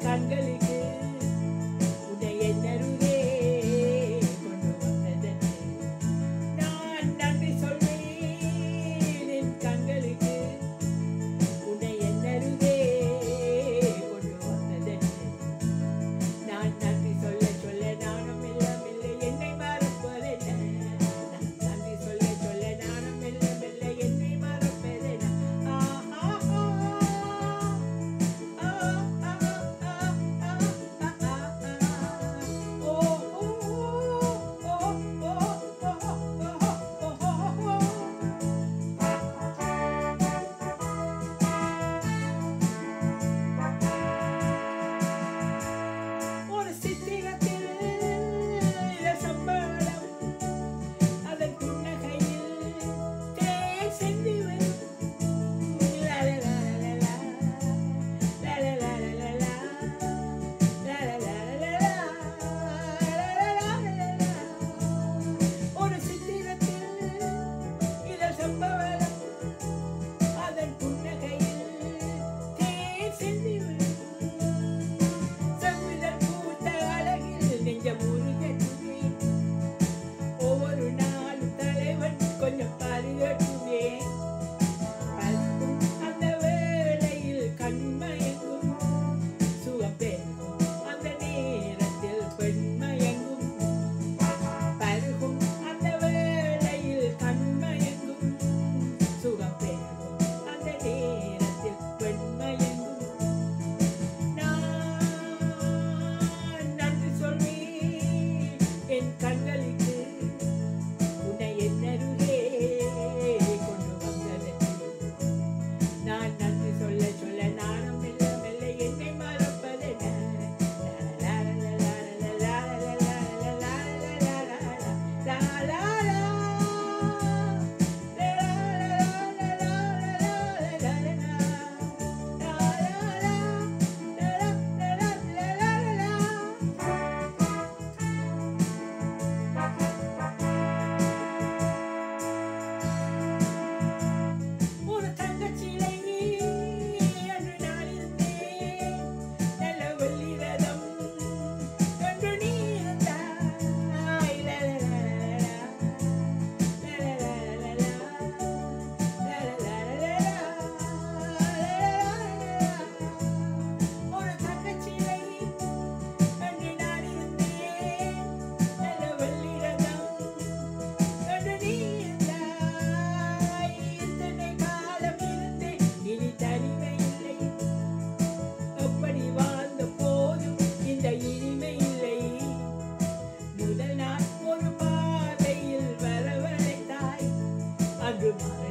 can't get encarnado. everybody.